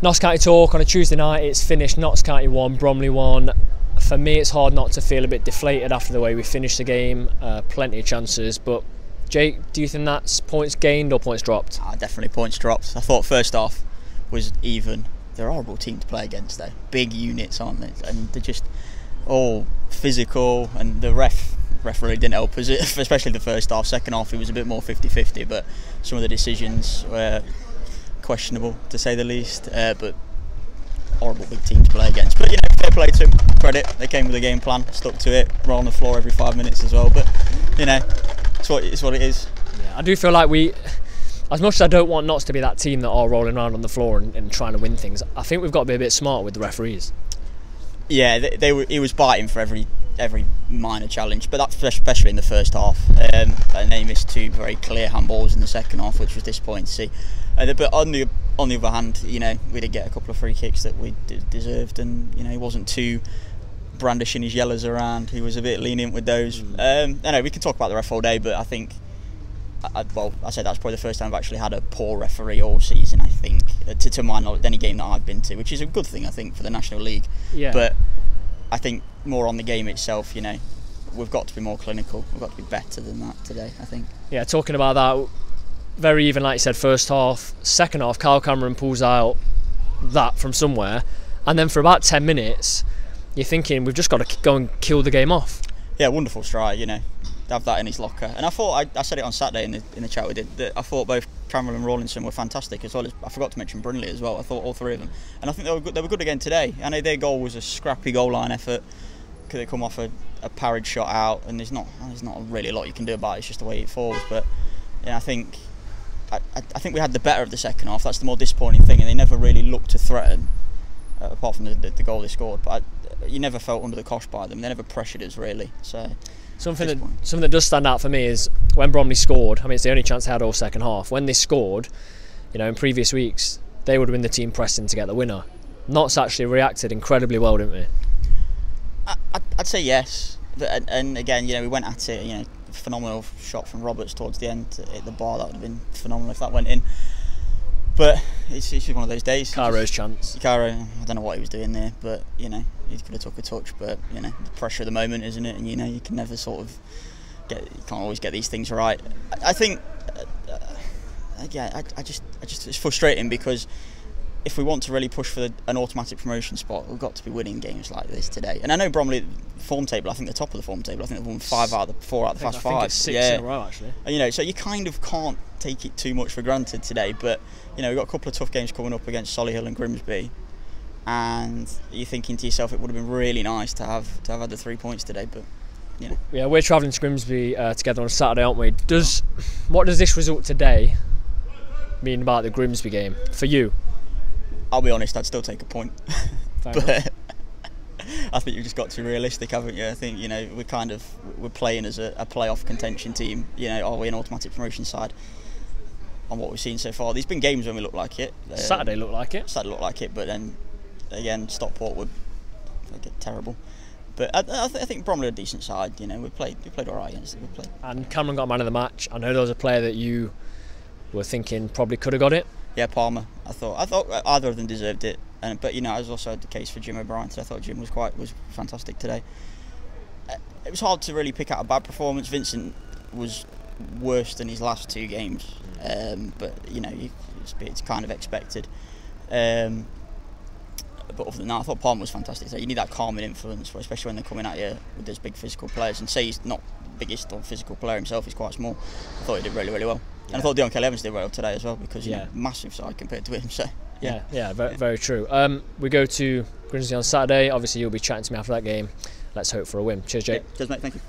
Notts County talk on a Tuesday night. It's finished. Notts County one, Bromley one. For me, it's hard not to feel a bit deflated after the way we finished the game. Uh, plenty of chances, but Jake, do you think that's points gained or points dropped? Ah, definitely points dropped. I thought first half was even. They're a horrible team to play against, though. Big units, aren't they? And they're just all physical, and the ref referee didn't help us, especially the first half. Second half, it was a bit more 50-50, but some of the decisions were questionable to say the least. Uh, but horrible big team to play against. But you know, fair play to them. Credit. They came with a game plan, stuck to it. Roll on the floor every five minutes as well. But you know, it's what it's what it is. Yeah, I do feel like we. As much as I don't want Notts to be that team that are rolling around on the floor and, and trying to win things, I think we've got to be a bit smart with the referees. Yeah, they, they were. He was biting for every every minor challenge, but that's especially in the first half. Um, and they missed two very clear handballs in the second half, which was disappointing to see. Uh, but on the on the other hand, you know, we did get a couple of free kicks that we deserved, and you know, he wasn't too brandishing his yellows around. He was a bit lenient with those. Mm. Um, I know we can talk about the ref all day, but I think, I, well, I said that's probably the first time I've actually had a poor referee all season. I think uh, to, to my knowledge, any game that I've been to, which is a good thing, I think, for the National League. Yeah. But I think more on the game itself, you know, we've got to be more clinical. We've got to be better than that today. I think. Yeah, talking about that very even, like you said, first half. Second half, Kyle Cameron pulls out that from somewhere, and then for about 10 minutes, you're thinking we've just got to go and kill the game off. Yeah, wonderful strike, you know, have that in his locker. And I thought, I, I said it on Saturday in the, in the chat we did, that I thought both Cameron and Rawlinson were fantastic as well. As, I forgot to mention Brindley as well. I thought all three of them. And I think they were good, they were good again today. I know their goal was a scrappy goal line effort. Could they come off a, a parried shot out? And there's not there's not really a lot you can do about it. It's just the way it falls. But yeah, I think I, I, think we had the better of the second half. That's the more disappointing thing, and they never really looked to threaten, uh, apart from the, the, the, goal they scored. But I, you never felt under the cosh by them. They never pressured us really. So something that something that does stand out for me is when Bromley scored. I mean, it's the only chance they had all second half. When they scored, you know, in previous weeks, they would have been the team pressing to get the winner. Notts actually reacted incredibly well, didn't we? I, would say yes. And, and again, you know, we went at it. You know, phenomenal shot from Roberts towards the end to hit the bar. That would have been phenomenal if that went in. But it's, it's just one of those days. Caro's chance. Caro, I don't know what he was doing there, but you know he could have took a touch. But you know the pressure of the moment, isn't it? And you know you can never sort of get, you can't always get these things right. I, I think, uh, uh, yeah, I, I just, I just it's frustrating because if we want to really push for the, an automatic promotion spot, we've got to be winning games like this today. And I know Bromley the form table. I think the top of the form table. I think they've won five out of the four out of the past five. six yeah. in a row actually. And, you know, so you kind of can't take it too much for granted today. But you know, we've got a couple of tough games coming up against Solihull and Grimsby. And you're thinking to yourself, it would have been really nice to have to have had the three points today, but you know. Yeah, we're travelling to Grimsby uh, together on Saturday, aren't we? Does what does this result today mean about the Grimsby game for you? I'll be honest, I'd still take a point. but I think you've just got to be realistic, haven't you? I think you know we're kind of we're playing as a, a playoff contention team. You know, are we an automatic promotion side? On what we've seen so far, there's been games when we look like it. Um, Saturday looked like it. Saturday looked like it, but then again, Stockport would get terrible. But I, I, th I, think Bromley are a decent side. You know, we played we played all right against them. We played. And Cameron got man of the match. I know there was a player that you were thinking probably could have got it yeah, Palmer. I thought I thought either of them deserved it, and but you know, it was also the case for Jim O'Brien. So I thought Jim was quite was fantastic today. Uh, it was hard to really pick out a bad performance. Vincent was worse than his last two games, um, but you know, it's, it's kind of expected. Um, but other than that, I thought Palmer was fantastic. So you need that calming influence, especially when they're coming at you with those big physical players. And say he's not the biggest or physical player himself, he's quite small. I thought he did really, really well. And I thought Dion Kelly Evans did well today as well because yeah. Know, massive side compared to him. So yeah, yeah, very, very true. Um, we go to Grimsby on Saturday. Obviously, you'll be chatting to me after that game. Let's hope for a win. Cheers, Jake. Cheers, mate. Thank you.